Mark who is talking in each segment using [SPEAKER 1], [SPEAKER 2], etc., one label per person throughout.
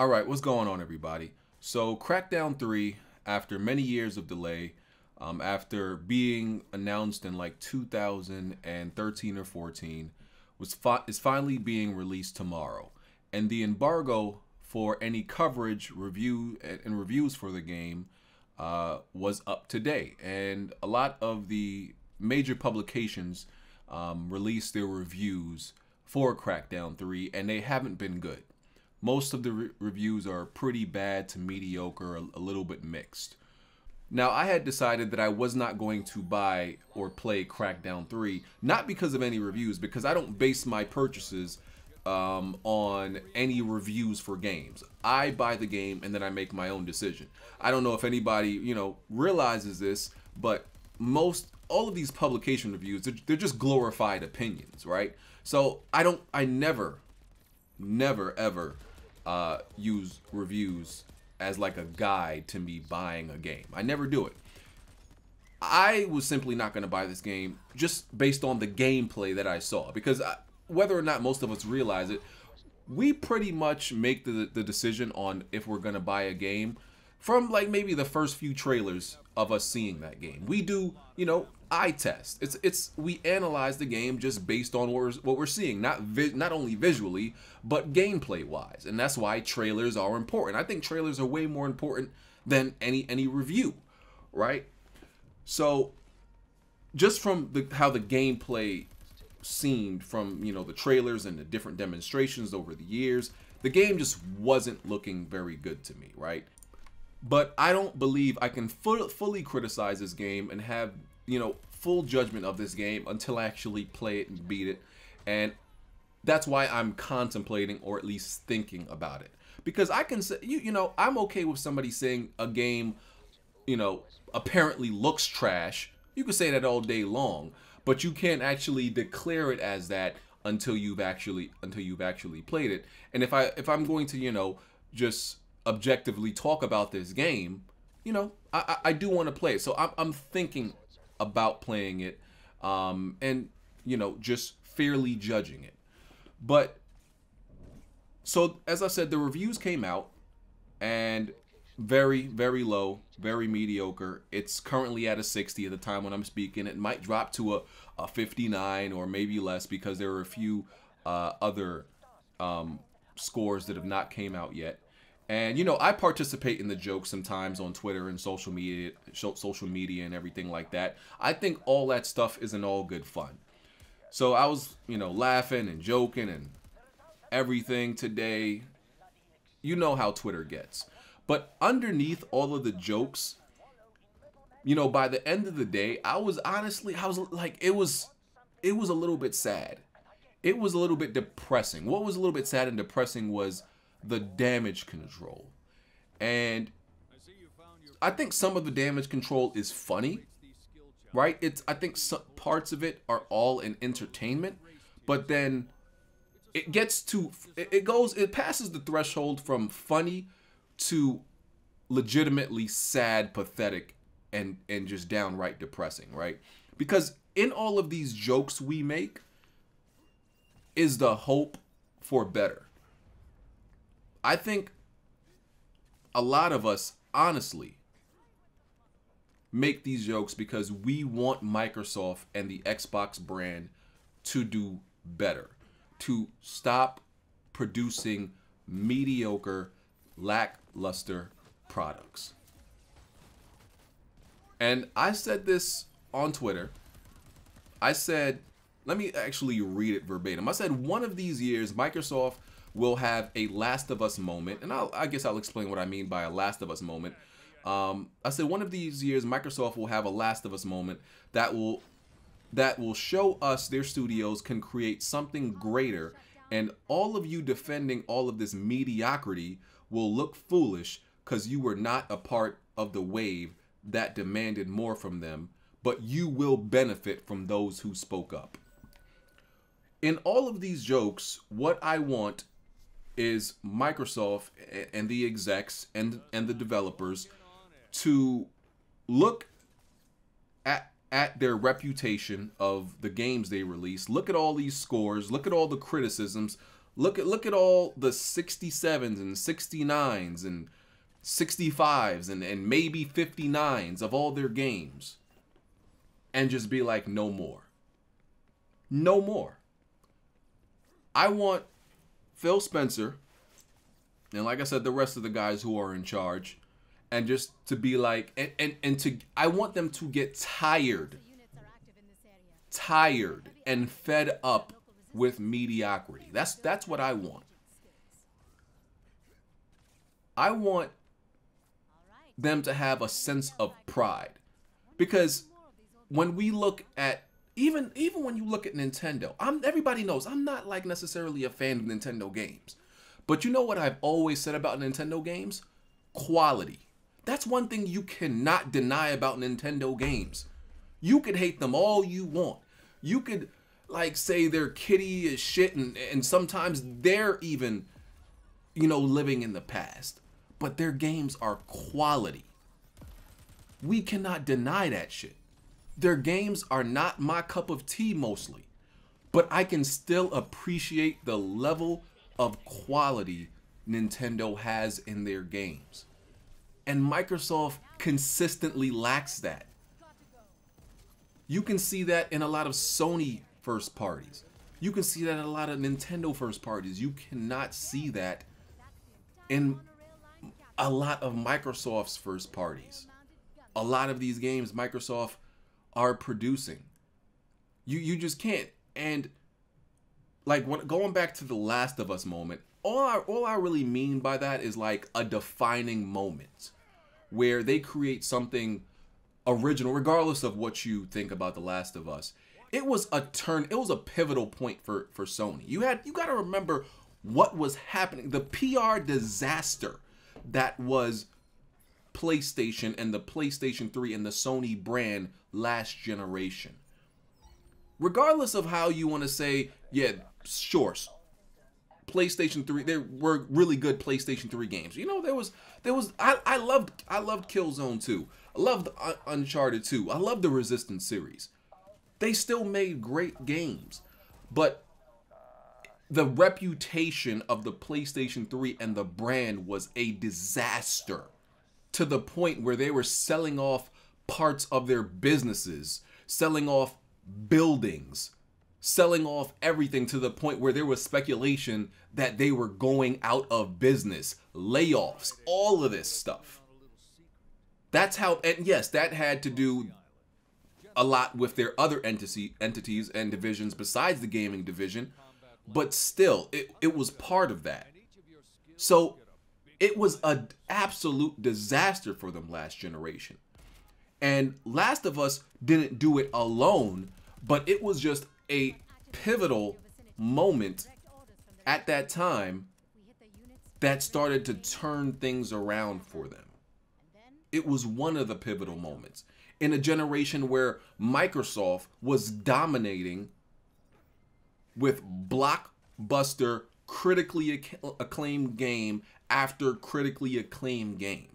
[SPEAKER 1] All right, what's going on, everybody? So, Crackdown 3, after many years of delay, um, after being announced in like 2013 or 14, was fi- is finally being released tomorrow, and the embargo for any coverage, review, and reviews for the game uh, was up today, and a lot of the major publications um, released their reviews for Crackdown 3, and they haven't been good. Most of the re- reviews are pretty bad to mediocre, a, a little bit mixed. Now, I had decided that I was not going to buy or play Crackdown 3, not because of any reviews, because I don't base my purchases um, on any reviews for games. I buy the game and then I make my own decision. I don't know if anybody, you know, realizes this, but most all of these publication reviews, they're, they're just glorified opinions, right? So I don't, I never, never ever uh, use reviews as like a guide to me buying a game. I never do it. I was simply not going to buy this game just based on the gameplay that I saw because I, whether or not most of us realize it, we pretty much make the, the decision on if we're going to buy a game from like maybe the first few trailers of us seeing that game. We do, you know, eye test. It's it's we analyze the game just based on what we're, what we're seeing, not vi- not only visually but gameplay wise, and that's why trailers are important. I think trailers are way more important than any any review, right? So, just from the how the gameplay seemed from you know the trailers and the different demonstrations over the years, the game just wasn't looking very good to me, right? But I don't believe I can fu- fully criticize this game and have you know, full judgment of this game until I actually play it and beat it. And that's why I'm contemplating or at least thinking about it. Because I can say, you, you know, I'm okay with somebody saying a game, you know, apparently looks trash. You can say that all day long, but you can't actually declare it as that until you've actually until you've actually played it. And if I if I'm going to, you know, just objectively talk about this game, you know, I, I, do want to play it. So I'm, I'm thinking about playing it um, and you know just fairly judging it. But so as i said the reviews came out and very very low very mediocre. It's currently at a 60 at the time when i'm speaking. It might drop to a, a 59 or maybe less because there are a few uh, other um, scores that have not came out yet and you know, I participate in the jokes sometimes on Twitter and social media, social media and everything like that. I think all that stuff isn't all good fun. So I was, you know, laughing and joking and everything today. You know how Twitter gets. But underneath all of the jokes, you know, by the end of the day, I was honestly, I was like, it was, it was a little bit sad. It was a little bit depressing. What was a little bit sad and depressing was the damage control. And I think some of the damage control is funny, right? It's I think some parts of it are all in entertainment, but then it gets to it goes it passes the threshold from funny to legitimately sad, pathetic, and and just downright depressing, right? Because in all of these jokes we make is the hope for better. I think a lot of us, honestly, make these jokes because we want Microsoft and the Xbox brand to do better, to stop producing mediocre, lackluster products. And I said this on Twitter. I said, let me actually read it verbatim. I said, one of these years, Microsoft will have a Last of Us moment, and I'll, i guess I'll explain what I mean by a Last of Us moment. Um, I said one of these years, Microsoft will have a Last of Us moment that will that will show us their studios can create something greater, and all of you defending all of this mediocrity will look foolish because you were not a part of the wave that demanded more from them, but you will benefit from those who spoke up. In all of these jokes, what I want is Microsoft and the execs and and the developers to look at at their reputation of the games they release. Look at all these scores, look at all the criticisms, Look at look at all the 67s and 69s and 65s and, and maybe 59s of all their games. And just be like, no more. No more. I want Phil Spencer, and like I said, the rest of the guys who are in charge, and just to be like, and, and, and to, I want them to get tired, tired and fed up with mediocrity. That's that's what I want. I want them to have a sense of pride. Because when we look at even even when you look at Nintendo, I'm everybody knows I'm not like necessarily a fan of Nintendo games. But you know what I've always said about Nintendo games? Quality. That's one thing you cannot deny about Nintendo games. You could hate them all you want. You could like say their kitty is shit and, and sometimes they're even you know living in the past but their games are quality we cannot deny that shit their games are not my cup of tea mostly but i can still appreciate the level of quality nintendo has in their games and microsoft consistently lacks that you can see that in a lot of sony first parties. You can see that in a lot of Nintendo first parties. You cannot see that in a lot of Microsoft's first parties. A lot of these games Microsoft are producing. You you just can't. And like when going back to the Last of Us moment, all I all I really mean by that is like a defining moment where they create something original, regardless of what you think about The Last of Us it was a turn it was a pivotal point for for Sony. You had you got to remember what was happening. The PR disaster that was PlayStation and the PlayStation 3 and the Sony brand last generation. Regardless of how you want to say, yeah, sure. PlayStation 3 there were really good PlayStation 3 games. You know, there was there was I I loved I loved Killzone 2. I loved Uncharted 2. I loved the Resistance series they still made great games. But the reputation of the PlayStation 3 and the brand was a disaster to the point where they were selling off parts of their businesses, selling off buildings, selling off everything to the point where there was speculation that they were going out of business, layoffs, all of this stuff. That's how, and yes, that had to do a lot with their other entity, entities and divisions besides the gaming division, but still, it, it was part of that. So it was an absolute disaster for them last generation. And Last of Us didn't do it alone, but it was just a pivotal moment at that time that started to turn things around for them. It was one of the pivotal moments in a generation where Microsoft was dominating with blockbuster, critically acclaimed game after critically acclaimed game.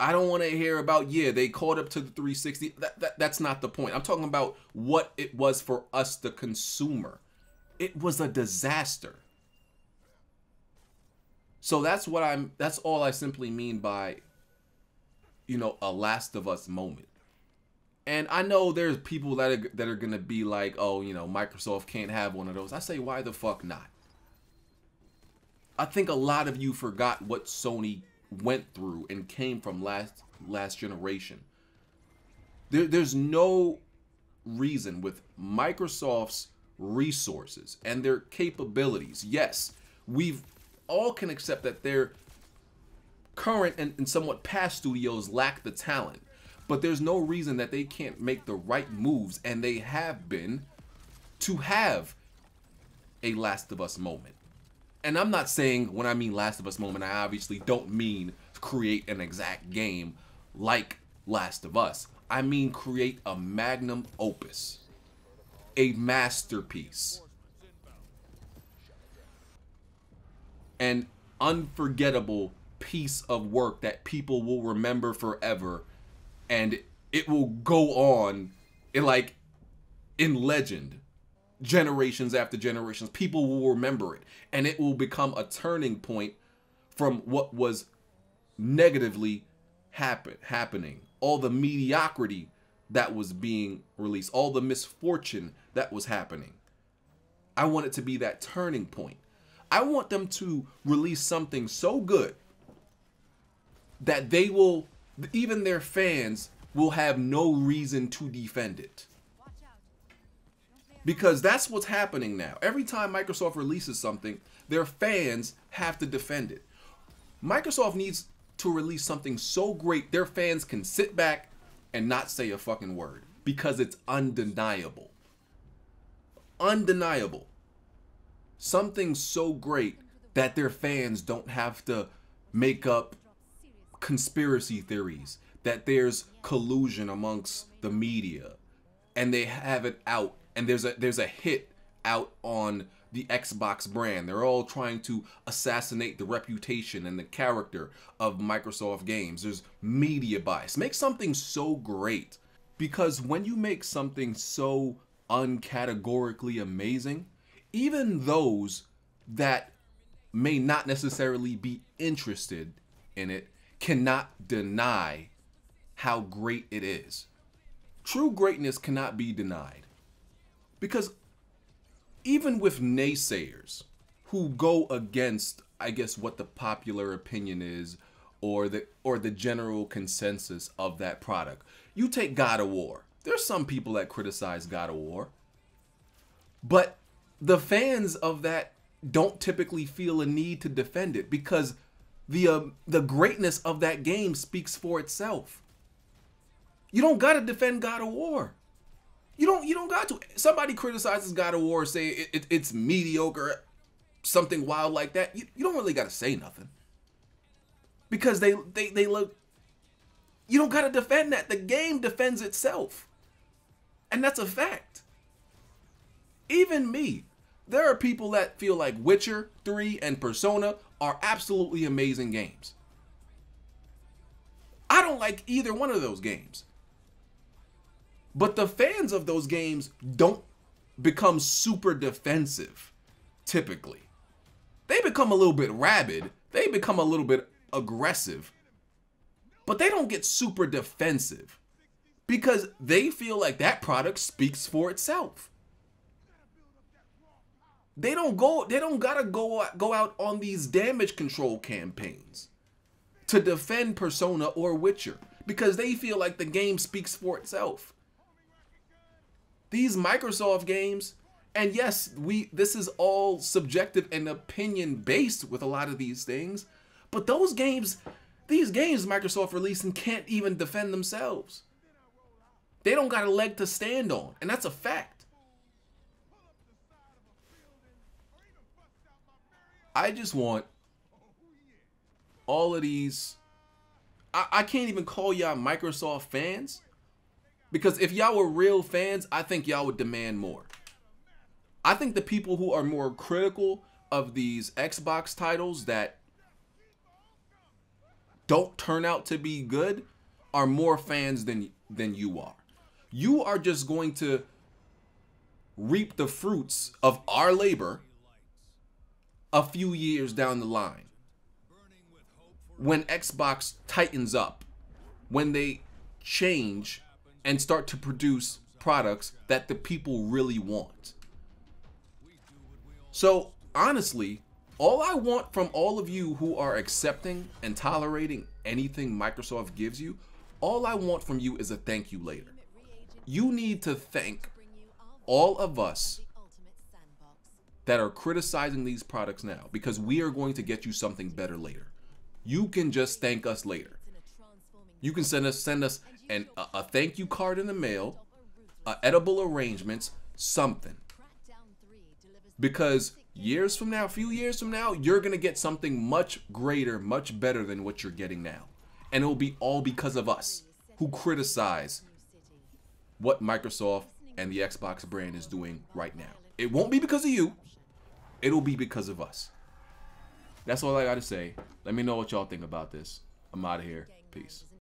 [SPEAKER 1] I don't want to hear about yeah they caught up to the 360. That, that that's not the point. I'm talking about what it was for us the consumer. It was a disaster. So that's what I'm that's all I simply mean by you know, a Last of Us moment. And I know there's people that are, that are going to be like, oh, you know, Microsoft can't have one of those. I say, why the fuck not? I think a lot of you forgot what Sony went through and came from last last generation. There, there's no reason with Microsoft's resources and their capabilities. Yes, we've all can accept that they're current and, and somewhat past studios lack the talent. But there's no reason that they can't make the right moves, and they have been, to have a Last of Us moment. And I'm not saying when I mean Last of Us moment, I obviously don't mean create an exact game like Last of Us. I mean create a magnum opus, a masterpiece, an unforgettable piece of work that people will remember forever. And it will go on in like in legend generations after generations. People will remember it, and it will become a turning point from what was negatively happen happening. All the mediocrity that was being released, all the misfortune that was happening. I want it to be that turning point. I want them to release something so good that they will, even their fans will have no reason to defend it. Because that's what's happening now. Every time Microsoft releases something, their fans have to defend it. Microsoft needs to release something so great their fans can sit back and not say a fucking word because it's undeniable. Undeniable. Something so great that their fans don't have to make up conspiracy theories that there's collusion amongst the media and they have it out and there's a there's a hit out on the Xbox brand. They're all trying to assassinate the reputation and the character of Microsoft games. There's media bias. Make something so great because when you make something so uncategorically amazing, even those that may not necessarily be interested in it cannot deny how great it is. True greatness cannot be denied. Because even with naysayers who go against, I guess, what the popular opinion is or the or the general consensus of that product. You take God of War. There's some people that criticize God of War. But the fans of that don't typically feel a need to defend it because the uh, the greatness of that game speaks for itself. You don't got to defend God of War. You don't you don't got to. Somebody criticizes God of War, say it, it, it's mediocre, something wild like that. You, you don't really got to say nothing because they they they look. You don't got to defend that. The game defends itself, and that's a fact. Even me, there are people that feel like Witcher 3 and Persona are absolutely amazing games. I don't like either one of those games. But the fans of those games don't become super defensive, typically. They become a little bit rabid, they become a little bit aggressive, but they don't get super defensive because they feel like that product speaks for itself. They don't go they don't got to go go out on these damage control campaigns to defend Persona or Witcher because they feel like the game speaks for itself these Microsoft games, and yes, we this is all subjective and opinion based with a lot of these things, but those games, these games Microsoft releasing can't even defend themselves. They don't got a leg to stand on, and that's a fact. I just want all of these. I, I can't even call y'all Microsoft fans because if y'all were real fans, I think y'all would demand more. I think the people who are more critical of these Xbox titles that don't turn out to be good are more fans than than you are. You are just going to reap the fruits of our labor a few years down the line. When Xbox tightens up, when they change and start to produce products that the people really want. So, honestly, all I want from all of you who are accepting and tolerating anything Microsoft gives you, all I want from you is a thank you later. You need to thank all of us that are criticizing these products now because we are going to get you something better later. You can just thank us later. You can send us send us an, a, a thank you card in the mail, uh, edible arrangements, something. Because years from now, a few years from now, you're going to get something much greater, much better than what you're getting now. And it will be all because of us who criticize what Microsoft and the Xbox brand is doing right now. It won't be because of you. It'll be because of us. That's all I got to say. Let me know what y'all think about this. I'm out of here. Peace.